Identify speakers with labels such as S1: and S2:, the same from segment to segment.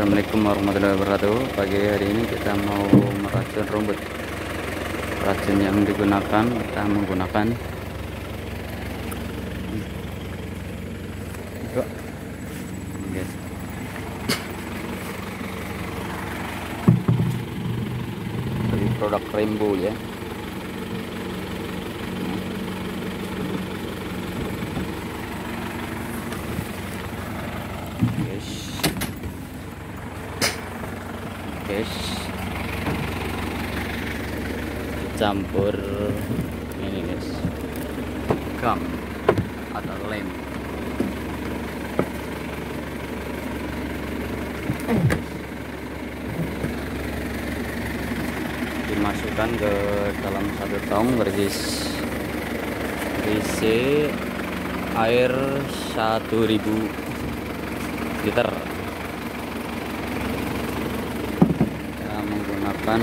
S1: Assalamualaikum warahmatullahi wabarakatuh. Pagi hari ini kita mau meracun rumput. Racun yang digunakan kita menggunakan. Produk Rainbow ya guys guys. Campur ini guys. Gam atau lem. Dimasukkan ke dalam satu tong berisi berisi air 1000 liter kita menggunakan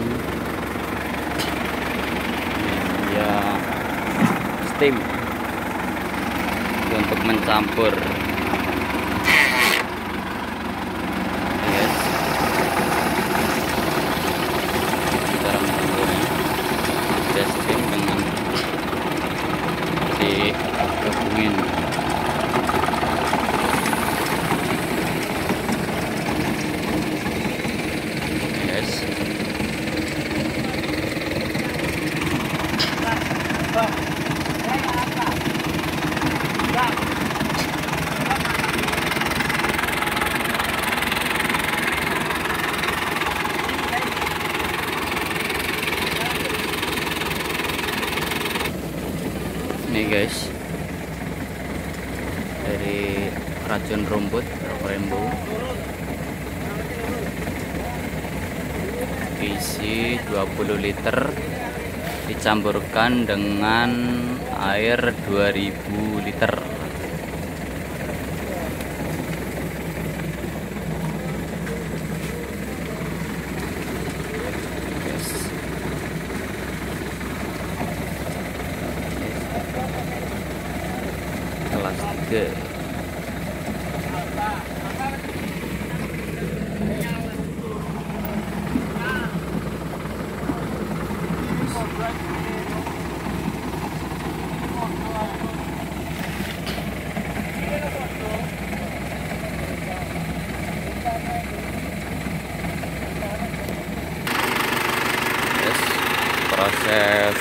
S1: ya steam. Untuk mencampur. Cara mencampurnya ada steam dengan digabungin yes ini guys. Dari racun rumput rainbow. Isi 20 liter. Dicampurkan dengan air 2000 liter Yes. Kelas 3 Yes, proses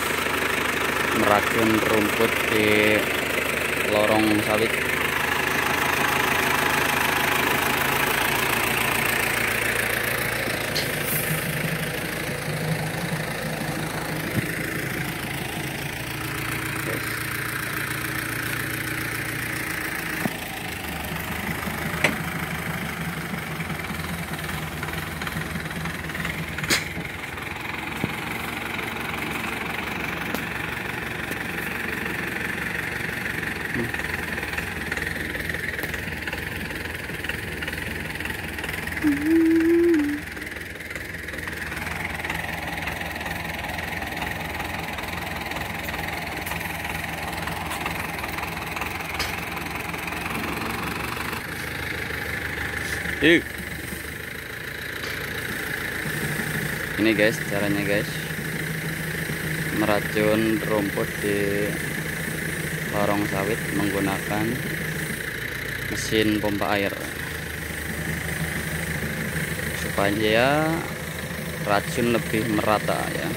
S1: meracun rumput di lorong sawit Yuk. Ini guys caranya guys meracun rumput di lorong sawit menggunakan mesin pompa air supaya racun lebih merata ya.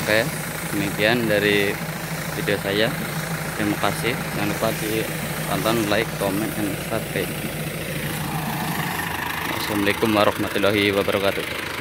S1: Oke demikian dari video saya. Terima kasih. Jangan lupa di tonton like comment dan subscribe. Assalamualaikum warahmatullahi wabarakatuh